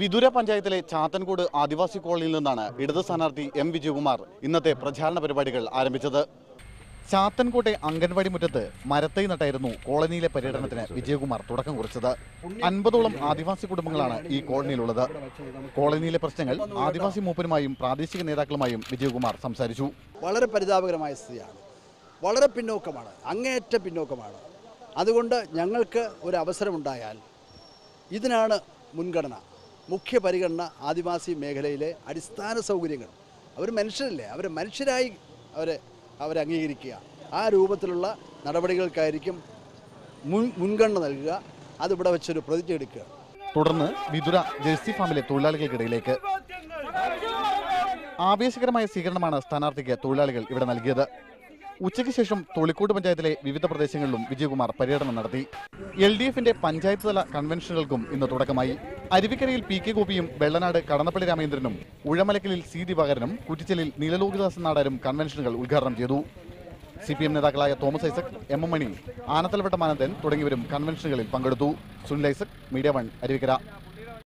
വിദുര പഞ്ചായത്തിലെ ചാത്തൻകൂട് ആദിവാസി കോളനിയിൽ നിന്നാണ് ഇടത് സ്ഥാനാർത്ഥി എം വിജയകുമാർ ഇന്നത്തെ പ്രചാരണ പരിപാടികൾ ആരംഭിച്ചത്. ചാത്തൻകോട്ടെ അംഗൻവാടി മുറ്റത്ത് മരത്തൈ നട്ടായിരുന്നു കോളനിയിലെ പര്യടനത്തിന് വിജയകുമാർ തുടക്കം കുറിച്ചത്. അൻപതോളം ആദിവാസി കുടുംബങ്ങളാണ് ഈ കോളനിയിലുള്ളത്. കോളനിയിലെ പ്രശ്നങ്ങൾ ആദിവാസി മൂപ്പനുമായും പ്രാദേശിക നേതാക്കളുമായും വിജയകുമാർ സംസാരിച്ചു. വളരെ പരിതാപകരമായ സ്ഥിതിയാണ്. വളരെ പിന്നോക്കമാണ്. അങ്ങേയറ്റ പിന്നോക്കമാണ്. അതുകൊണ്ട് ഞങ്ങൾക്ക് ഒരു അവസരമുണ്ടായാൽ ഇതിനാണ് മുൻഗണന. മുഖ്യ പരിഗണന ആദിവാസി മേഖലയിലെ അടിസ്ഥാന സൗകര്യങ്ങൾ. അവർ മനുഷ്യരല്ലേ? അവരെ മനുഷ്യരായി അവരെ അവരെ അംഗീകരിക്കുക. ആ രൂപത്തിലുള്ള നടപടികൾക്കായിരിക്കും മുൻ മുൻഗണന നൽകുക. അതിവിടെ വെച്ചൊരു പ്രതിജ്ഞ എടുക്കുക. തുടർന്ന് വിതുര ജേഴ്സി ഫാമിലെ തൊഴിലാളികൾക്കിടയിലേക്ക്. ആവേശകരമായ സ്വീകരണമാണ് സ്ഥാനാർത്ഥിക്ക് തൊഴിലാളികൾ ഇവിടെ നൽകിയത്. ഉച്ചയ്ക്ക് ശേഷം തൊളിക്കോട് പഞ്ചായത്തിലെ വിവിധ പ്രദേശങ്ങളിലും വിജയകുമാർ പര്യടനം നടത്തി. എൽ ഡി എഫിന്റെ പഞ്ചായത്ത് തല കൺവെൻഷനുകൾക്കും ഇന്ന് തുടക്കമായി. അരുവിക്കരയിൽ പി കെ ഗോപിയും വെള്ളനാട് കടന്നപ്പള്ളി രാമേന്ദ്രനും ഉഴമലക്കലിൽ സി ദിവാകരനും കുറ്റിച്ചലിൽ നീലലോകിദാസൻ നാടാരും കൺവെൻഷനുകൾ ഉദ്ഘാടനം ചെയ്തു. സി പി എം നേതാക്കളായ തോമസ് ഐസക് എം എം മണി ആനത്തലവട്ടം ആനന്ദൻ തുടങ്ങിയവരും കൺവെൻഷനുകളിൽ പങ്കെടുത്തു. Sunil Isaac media one Aruvikkara.